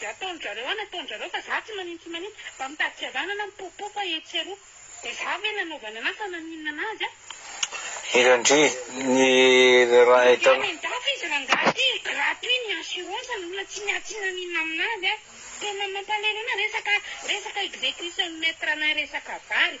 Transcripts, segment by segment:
Zah ataon drareo an ataon drareo fa zah tsy manin tsy manin mba mitady fihavanana mipopoka etsy sy aroa de zah ve nanaovana anah sa naninona anazy an. Ireo ndry ny raha eto Mijaly an dafy izy rangahy ty raha toy ny assurance ny olona tsy miady tsy naninona aminazy an. Tena mampalahelo ana resaka resaka execution mettre ana resaka vary.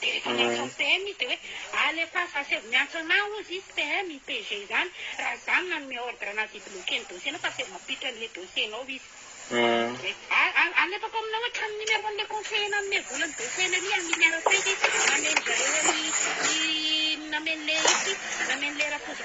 Dia rehefa miantso an'i PM izy dia hoe alefaso à sebo miantso anà hozy izy PM IPG izany raha izaho no nanome ordre anazy hibloquer ny dossier-nao fa sebo mampiditra an'ilay dossier-nao izy. Hoe a a alefako aminao hatrany ny numéro an'ilay conseiller nanome vola ny dossier-ny anie amin'ny numéro taiza izy nameny zareo an'i i nameny le ity nameny le rakoto.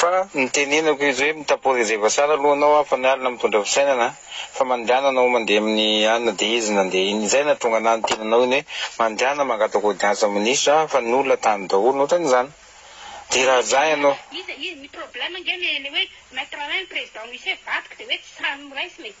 Fa ny tenenako izy hoe mitapor izay voasara aloha anao aho fa ny alina mitondra fisainana fa mandehana anao mandeha amin'ny alina dia izy nandeha iny izay nahatonga nanotena anao iny hoe mandehana mangataka audience amin'ny ministra aho fa ny olona tany daholo ohatran'izany dia raha zah ianao Iza izy ny problème ange le le hoe mettre alain ny président Michel vadiko de hoe tsy sahy miraisina e.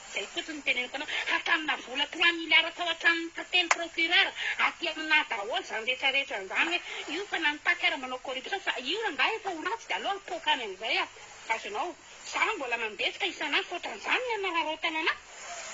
Izay fotsiny no teneniko anao, hatraminà vola trois milliards tao an-tranon'ny Tapen'ny procureur, aty aminà daholo izany rehetra rehetra an'izany hoe io fa nanitaky ary manao corruption fa io rangahy efa ho ratsy dia aleo apoaka any amin'izay a! Azonao? Izaho mbola mandevotra isan'andro fa ohatran'izany ny hanararaotana anà!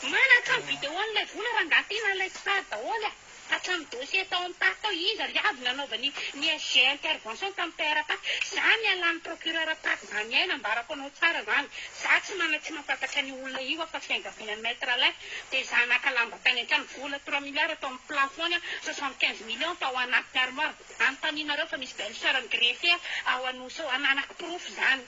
Manana hatrany video an'ilay vola rangahy ty na ilay star daholo a! Fa hatramin'ny dossier tao amin'ny Pac tao iza ry avy nanaova ny ny SG intervention tamin'ny PR Pac? Za nialan'ny procureur Pac za miaina ambarako anao tsara zany. Za tsy mana tsy mampatatra an'io olona io afa-tsy fiangavianan'i Maître Alain. Dia za naka lamba tany an-trano vola trois milliards tao amin'ny plafond ny aho, soixante quinze millions tao anatin'ny armoire. Anontanianareo fa misy belle sœur-n'ny greffier ao Anosy ao hananako porofo zany.